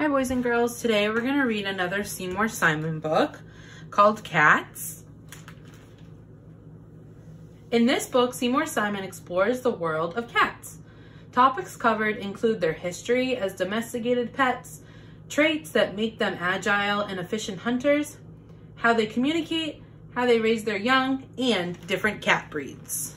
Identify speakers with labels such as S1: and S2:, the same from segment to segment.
S1: Hi boys and girls, today we're going to read another Seymour Simon book called Cats. In this book, Seymour Simon explores the world of cats. Topics covered include their history as domesticated pets, traits that make them agile and efficient hunters, how they communicate, how they raise their young, and different cat breeds.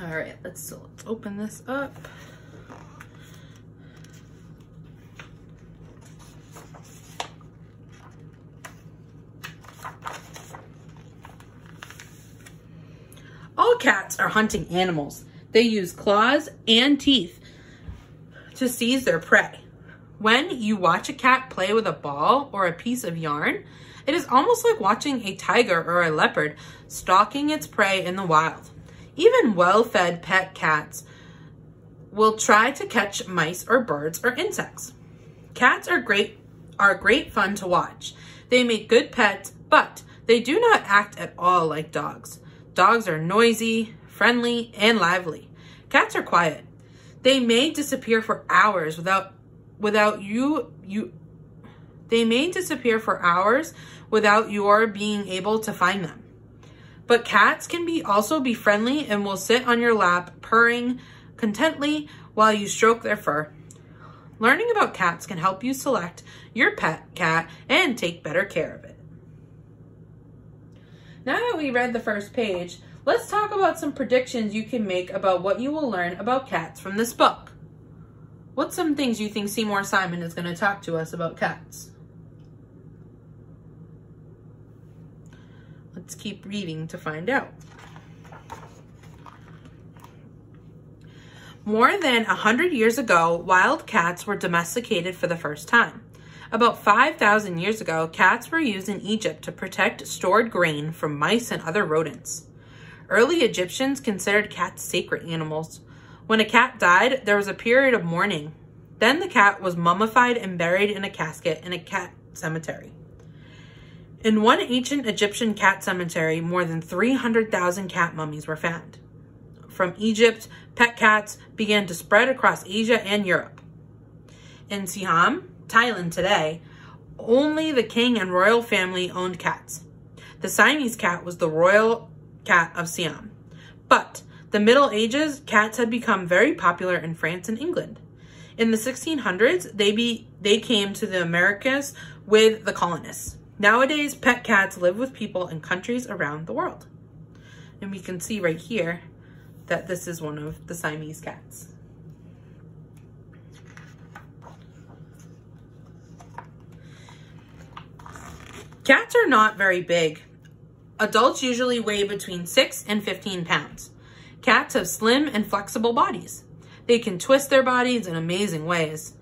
S1: All right, let's, let's open this up. Cats are hunting animals. They use claws and teeth to seize their prey. When you watch a cat play with a ball or a piece of yarn, it is almost like watching a tiger or a leopard stalking its prey in the wild. Even well-fed pet cats will try to catch mice or birds or insects. Cats are great are great fun to watch. They make good pets, but they do not act at all like dogs. Dogs are noisy, friendly, and lively. Cats are quiet. They may disappear for hours without without you you they may disappear for hours without your being able to find them. But cats can be also be friendly and will sit on your lap purring contently while you stroke their fur. Learning about cats can help you select your pet cat and take better care of it. Now that we read the first page, let's talk about some predictions you can make about what you will learn about cats from this book. What's some things you think Seymour Simon is going to talk to us about cats? Let's keep reading to find out. More than a hundred years ago, wild cats were domesticated for the first time. About 5,000 years ago, cats were used in Egypt to protect stored grain from mice and other rodents. Early Egyptians considered cats sacred animals. When a cat died, there was a period of mourning. Then the cat was mummified and buried in a casket in a cat cemetery. In one ancient Egyptian cat cemetery, more than 300,000 cat mummies were found. From Egypt, pet cats began to spread across Asia and Europe. In Siam, Thailand today, only the king and royal family owned cats. The Siamese cat was the royal cat of Siam. But the Middle Ages, cats had become very popular in France and England. In the 1600s, they, be, they came to the Americas with the colonists. Nowadays, pet cats live with people in countries around the world. And we can see right here that this is one of the Siamese cats. Cats are not very big. Adults usually weigh between 6 and 15 pounds. Cats have slim and flexible bodies. They can twist their bodies in amazing ways.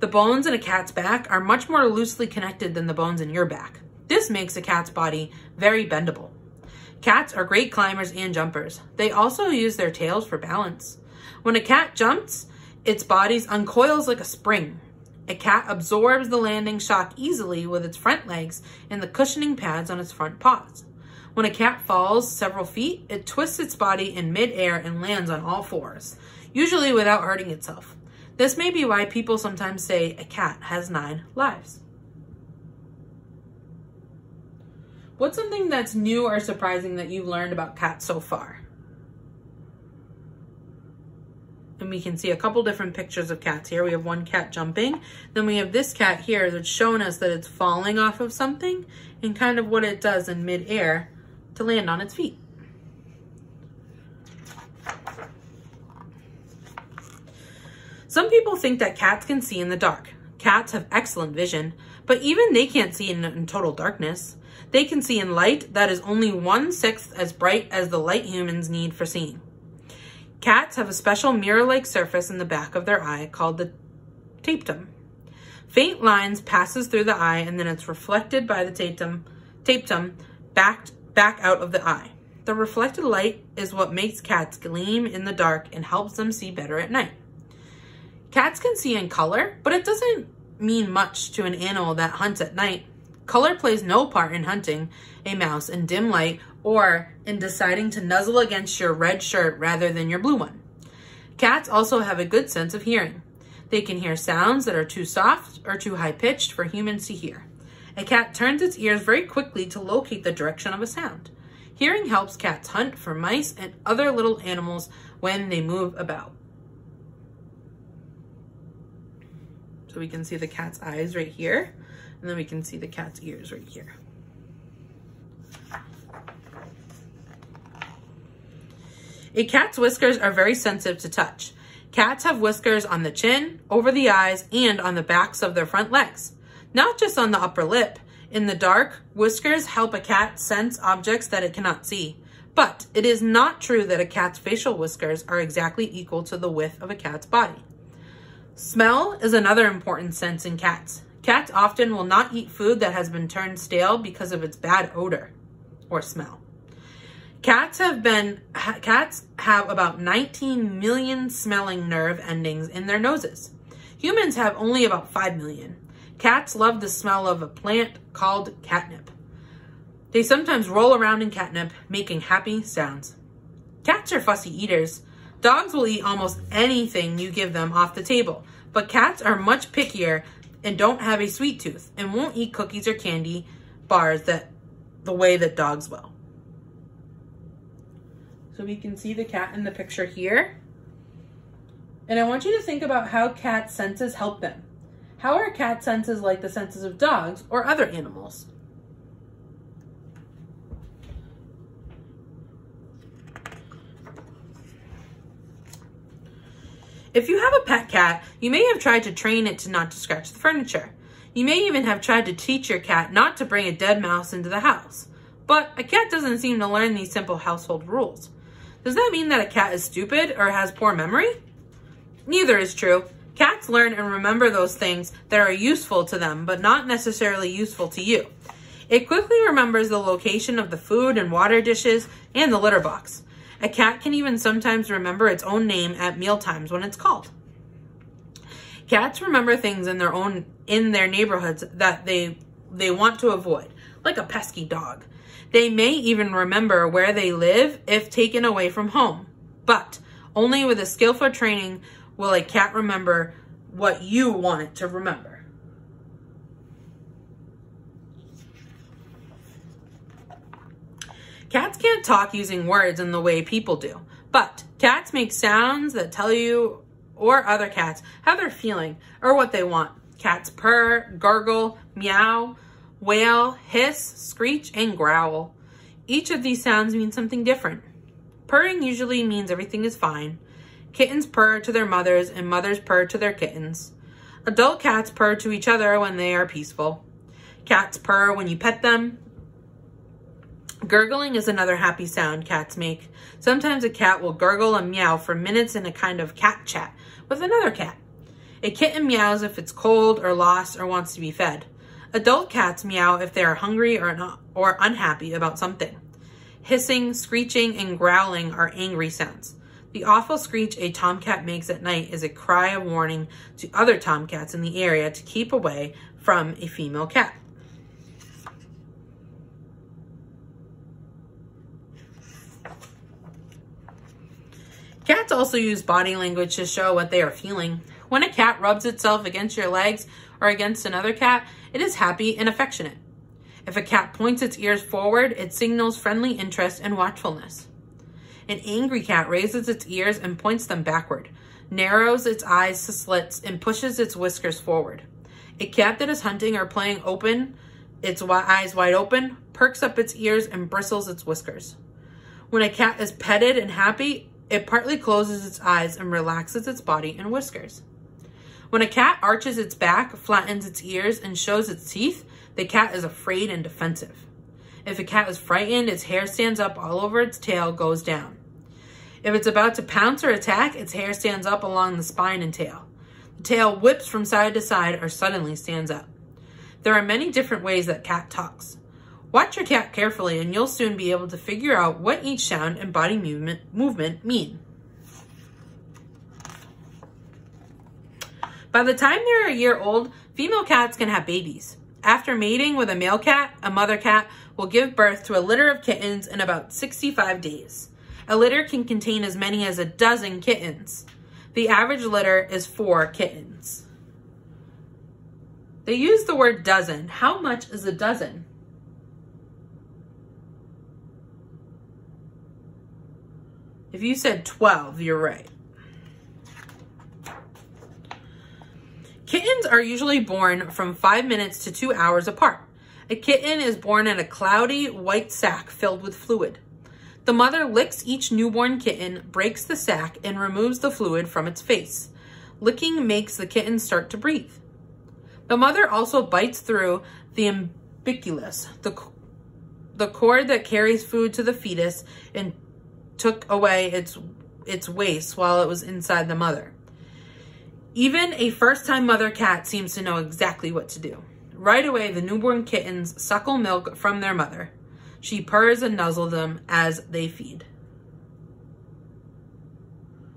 S1: The bones in a cat's back are much more loosely connected than the bones in your back. This makes a cat's body very bendable. Cats are great climbers and jumpers. They also use their tails for balance. When a cat jumps, its body uncoils like a spring. A cat absorbs the landing shock easily with its front legs and the cushioning pads on its front paws. When a cat falls several feet, it twists its body in midair and lands on all fours, usually without hurting itself. This may be why people sometimes say a cat has nine lives. What's something that's new or surprising that you've learned about cats so far? And we can see a couple different pictures of cats here. We have one cat jumping. Then we have this cat here that's showing us that it's falling off of something and kind of what it does in midair to land on its feet. Some people think that cats can see in the dark. Cats have excellent vision, but even they can't see in, in total darkness. They can see in light that is only one-sixth as bright as the light humans need for seeing. Cats have a special mirror-like surface in the back of their eye called the tapetum. Faint lines passes through the eye and then it's reflected by the tapetum, tapetum back, back out of the eye. The reflected light is what makes cats gleam in the dark and helps them see better at night. Cats can see in color, but it doesn't mean much to an animal that hunts at night. Color plays no part in hunting a mouse in dim light or in deciding to nuzzle against your red shirt rather than your blue one. Cats also have a good sense of hearing. They can hear sounds that are too soft or too high pitched for humans to hear. A cat turns its ears very quickly to locate the direction of a sound. Hearing helps cats hunt for mice and other little animals when they move about. So we can see the cat's eyes right here, and then we can see the cat's ears right here. A cat's whiskers are very sensitive to touch. Cats have whiskers on the chin, over the eyes, and on the backs of their front legs. Not just on the upper lip. In the dark, whiskers help a cat sense objects that it cannot see. But it is not true that a cat's facial whiskers are exactly equal to the width of a cat's body. Smell is another important sense in cats. Cats often will not eat food that has been turned stale because of its bad odor or smell. Cats have been cats have about 19 million smelling nerve endings in their noses. Humans have only about 5 million. Cats love the smell of a plant called catnip. They sometimes roll around in catnip, making happy sounds. Cats are fussy eaters. Dogs will eat almost anything you give them off the table, but cats are much pickier and don't have a sweet tooth and won't eat cookies or candy bars that the way that dogs will. So we can see the cat in the picture here. And I want you to think about how cat senses help them. How are cat senses like the senses of dogs or other animals? If you have a pet cat, you may have tried to train it to not to scratch the furniture. You may even have tried to teach your cat not to bring a dead mouse into the house. But a cat doesn't seem to learn these simple household rules. Does that mean that a cat is stupid or has poor memory? Neither is true. Cats learn and remember those things that are useful to them, but not necessarily useful to you. It quickly remembers the location of the food and water dishes and the litter box. A cat can even sometimes remember its own name at meal times when it's called. Cats remember things in their own in their neighborhoods that they they want to avoid, like a pesky dog. They may even remember where they live if taken away from home. But only with a skillful training will a cat remember what you want it to remember. Cats can't talk using words in the way people do, but cats make sounds that tell you or other cats how they're feeling or what they want. Cats purr, gargle, meow, wail, hiss, screech, and growl. Each of these sounds means something different. Purring usually means everything is fine. Kittens purr to their mothers and mothers purr to their kittens. Adult cats purr to each other when they are peaceful. Cats purr when you pet them. Gurgling is another happy sound cats make. Sometimes a cat will gurgle and meow for minutes in a kind of cat chat with another cat. A kitten meows if it's cold or lost or wants to be fed. Adult cats meow if they are hungry or, not, or unhappy about something. Hissing, screeching, and growling are angry sounds. The awful screech a tomcat makes at night is a cry of warning to other tomcats in the area to keep away from a female cat. Cats also use body language to show what they are feeling. When a cat rubs itself against your legs or against another cat, it is happy and affectionate. If a cat points its ears forward, it signals friendly interest and watchfulness. An angry cat raises its ears and points them backward, narrows its eyes to slits, and pushes its whiskers forward. A cat that is hunting or playing open, its eyes wide open, perks up its ears and bristles its whiskers. When a cat is petted and happy, it partly closes its eyes and relaxes its body and whiskers. When a cat arches its back, flattens its ears, and shows its teeth, the cat is afraid and defensive. If a cat is frightened, its hair stands up all over its tail, goes down. If it's about to pounce or attack, its hair stands up along the spine and tail. The tail whips from side to side or suddenly stands up. There are many different ways that cat talks. Watch your cat carefully and you'll soon be able to figure out what each sound and body movement, movement mean. By the time they're a year old, female cats can have babies. After mating with a male cat, a mother cat will give birth to a litter of kittens in about 65 days. A litter can contain as many as a dozen kittens. The average litter is four kittens. They use the word dozen. How much is a dozen? If you said 12, you're right. Kittens are usually born from five minutes to two hours apart. A kitten is born in a cloudy white sack filled with fluid. The mother licks each newborn kitten, breaks the sack, and removes the fluid from its face. Licking makes the kitten start to breathe. The mother also bites through the umbilicus, the, the cord that carries food to the fetus, and took away its, its waste while it was inside the mother. Even a first-time mother cat seems to know exactly what to do. Right away, the newborn kittens suckle milk from their mother. She purrs and nuzzles them as they feed.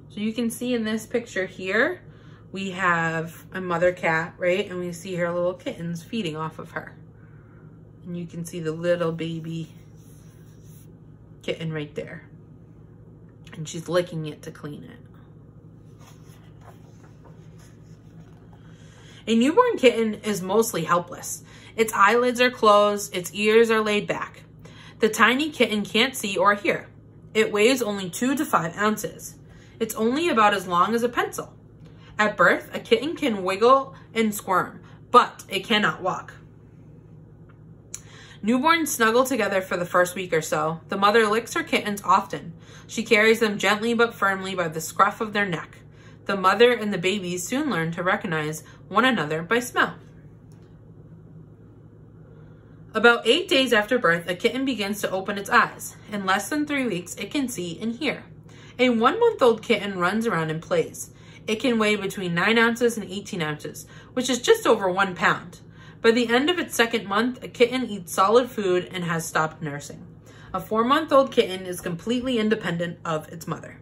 S1: So you can see in this picture here, we have a mother cat, right? And we see her little kittens feeding off of her. And you can see the little baby kitten right there. And she's licking it to clean it. A newborn kitten is mostly helpless. Its eyelids are closed, its ears are laid back. The tiny kitten can't see or hear. It weighs only two to five ounces. It's only about as long as a pencil. At birth, a kitten can wiggle and squirm, but it cannot walk. Newborns snuggle together for the first week or so. The mother licks her kittens often. She carries them gently but firmly by the scruff of their neck. The mother and the babies soon learn to recognize one another by smell. About eight days after birth, a kitten begins to open its eyes. In less than three weeks, it can see and hear. A one-month-old kitten runs around and plays. It can weigh between 9 ounces and 18 ounces, which is just over one pound. By the end of its second month, a kitten eats solid food and has stopped nursing. A four-month-old kitten is completely independent of its mother.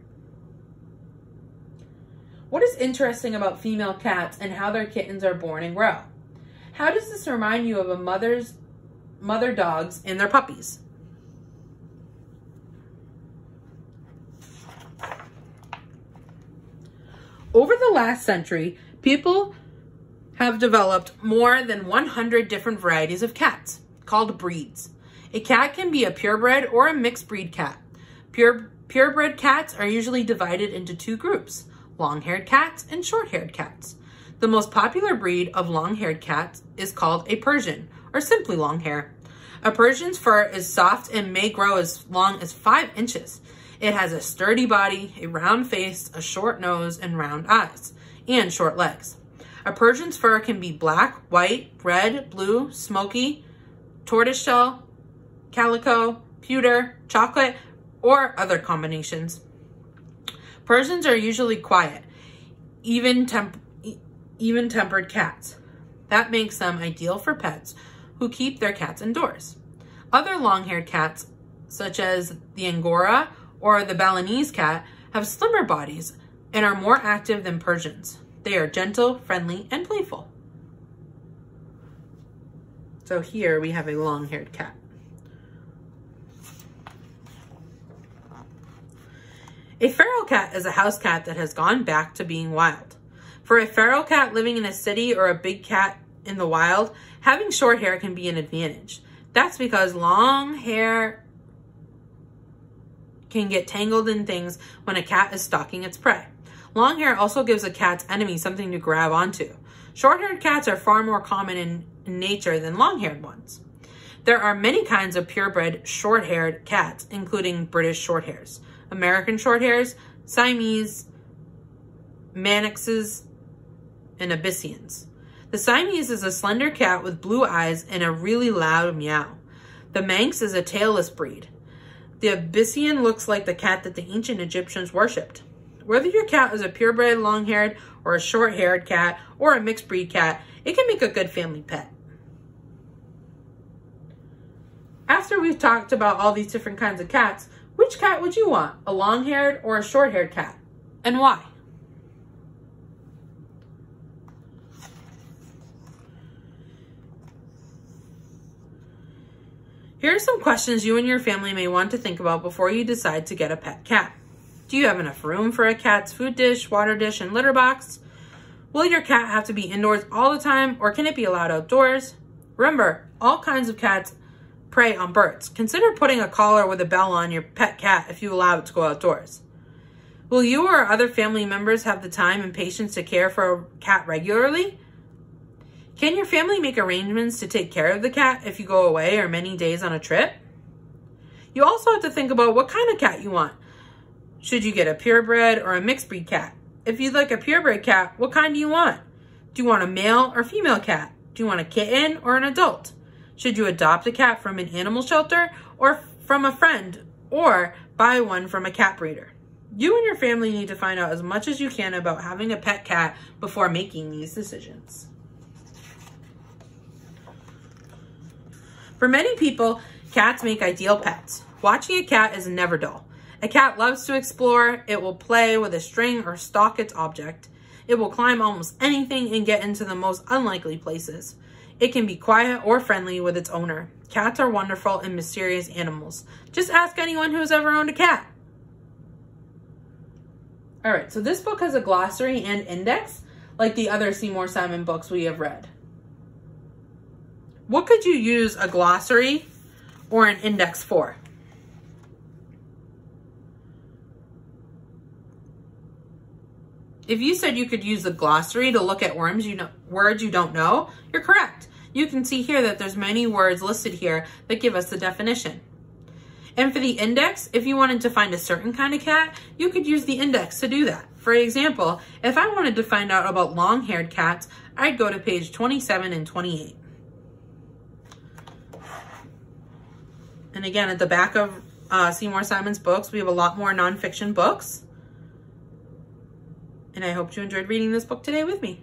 S1: What is interesting about female cats and how their kittens are born and grow? How does this remind you of a mother's mother dogs and their puppies. Over the last century, people have developed more than 100 different varieties of cats, called breeds. A cat can be a purebred or a mixed breed cat. Pure, purebred cats are usually divided into two groups, long-haired cats and short-haired cats. The most popular breed of long-haired cats is called a Persian, or simply long hair. A Persian's fur is soft and may grow as long as five inches. It has a sturdy body, a round face, a short nose, and round eyes, and short legs. A Persian's fur can be black, white, red, blue, smoky, tortoiseshell, calico, pewter, chocolate, or other combinations. Persians are usually quiet, even temp even tempered cats. That makes them ideal for pets who keep their cats indoors. Other long-haired cats, such as the Angora or the Balinese cat, have slimmer bodies and are more active than Persians. They are gentle, friendly, and playful. So here we have a long-haired cat. A feral cat is a house cat that has gone back to being wild. For a feral cat living in a city or a big cat in the wild, having short hair can be an advantage. That's because long hair can get tangled in things when a cat is stalking its prey. Long hair also gives a cat's enemy something to grab onto. Short-haired cats are far more common in, nature than long-haired ones. There are many kinds of purebred short-haired cats, including British Shorthairs, American Shorthairs, Siamese, Manxes, and Abyssinians. The Siamese is a slender cat with blue eyes and a really loud meow. The Manx is a tailless breed. The Abyssinian looks like the cat that the ancient Egyptians worshipped. Whether your cat is a purebred, long-haired, or a short-haired cat, or a mixed breed cat, it can make a good family pet. After we've talked about all these different kinds of cats, which cat would you want? A long-haired or a short-haired cat? And why? Here are some questions you and your family may want to think about before you decide to get a pet cat. Do you have enough room for a cat's food dish, water dish, and litter box? Will your cat have to be indoors all the time or can it be allowed outdoors? Remember, all kinds of cats prey on birds. Consider putting a collar with a bell on your pet cat if you allow it to go outdoors. Will you or other family members have the time and patience to care for a cat regularly? Can your family make arrangements to take care of the cat if you go away or many days on a trip? You also have to think about what kind of cat you want. Should you get a purebred or a mixed breed cat? If you'd like a purebred cat, what kind do you want? Do you want a male or female cat? Do you want a kitten or an adult? Should you adopt a cat from an animal shelter or from a friend or buy one from a cat breeder? You and your family need to find out as much as you can about having a pet cat before making these decisions. For many people, cats make ideal pets. Watching a cat is never dull. A cat loves to explore. It will play with a string or stalk its object. It will climb almost anything and get into the most unlikely places. It can be quiet or friendly with its owner. Cats are wonderful and mysterious animals. Just ask anyone who has ever owned a cat. All right, so this book has a glossary and index like the other Seymour Simon books we have read. What could you use a glossary or an index for? If you said you could use the glossary to look at words you know words you don't know, you're correct. You can see here that there's many words listed here that give us the definition. And for the index, if you wanted to find a certain kind of cat, you could use the index to do that. For example, if I wanted to find out about long-haired cats, I'd go to page 27 and 28. And again, at the back of uh, Seymour Simon's books, we have a lot more nonfiction books. And I hope you enjoyed reading this book today with me.